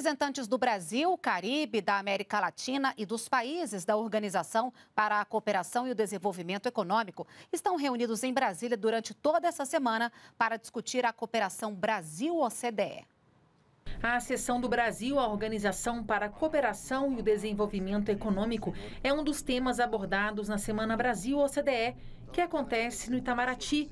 Representantes do Brasil, Caribe, da América Latina e dos países da Organização para a Cooperação e o Desenvolvimento Econômico estão reunidos em Brasília durante toda essa semana para discutir a cooperação Brasil-OCDE. A sessão do Brasil à Organização para a Cooperação e o Desenvolvimento Econômico é um dos temas abordados na Semana Brasil-OCDE, que acontece no Itamaraty,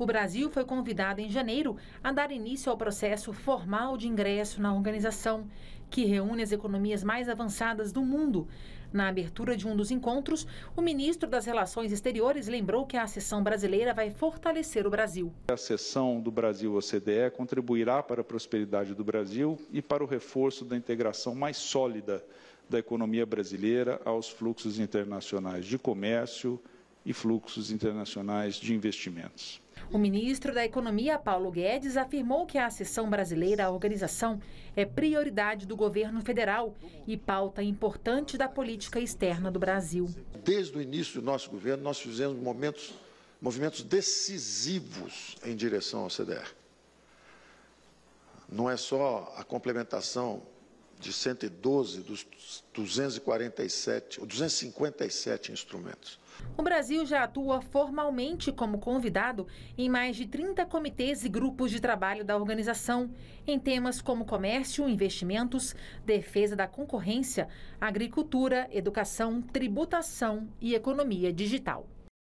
o Brasil foi convidado em janeiro a dar início ao processo formal de ingresso na organização, que reúne as economias mais avançadas do mundo. Na abertura de um dos encontros, o ministro das Relações Exteriores lembrou que a sessão brasileira vai fortalecer o Brasil. A sessão do Brasil-OCDE contribuirá para a prosperidade do Brasil e para o reforço da integração mais sólida da economia brasileira aos fluxos internacionais de comércio e fluxos internacionais de investimentos. O ministro da Economia, Paulo Guedes, afirmou que a sessão brasileira à organização é prioridade do governo federal e pauta importante da política externa do Brasil. Desde o início do nosso governo, nós fizemos momentos, movimentos decisivos em direção ao CDR. Não é só a complementação de 112 dos 247 ou 257 instrumentos o Brasil já atua formalmente como convidado em mais de 30 comitês e grupos de trabalho da organização, em temas como comércio, investimentos, defesa da concorrência, agricultura, educação, tributação e economia digital.